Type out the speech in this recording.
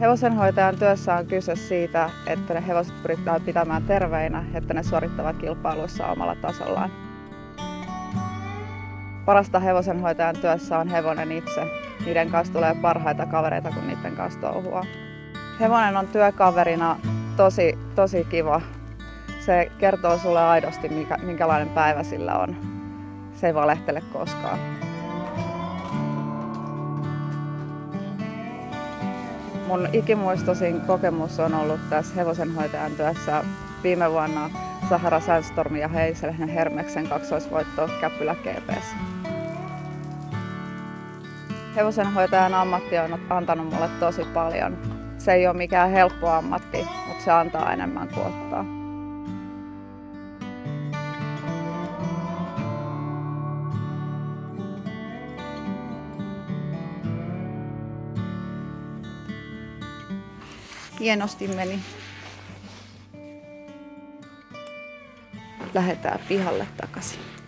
Hevosenhoitajan työssä on kyse siitä, että ne hevoset pyritään pitämään terveinä, että ne suorittavat kilpailuissa omalla tasollaan. Parasta hevosenhoitajan työssä on hevonen itse. Niiden kanssa tulee parhaita kavereita, kun niiden kanssa touhua. Hevonen on työkaverina tosi, tosi kiva. Se kertoo sulle aidosti, mikä, minkälainen päivä sillä on. Se ei valehtele koskaan. Mun ikimuistoisin kokemus on ollut tässä hevosenhoitajan työssä viime vuonna Sahara Sandstorm ja Heiselhen Hermeksen kaksoisvoitto Käppylä GPssä. Hevosenhoitajan ammatti on antanut mulle tosi paljon. Se ei ole mikään helppo ammatti, mutta se antaa enemmän kuin ottaa. Hienosti meni. Lähdetään pihalle takaisin.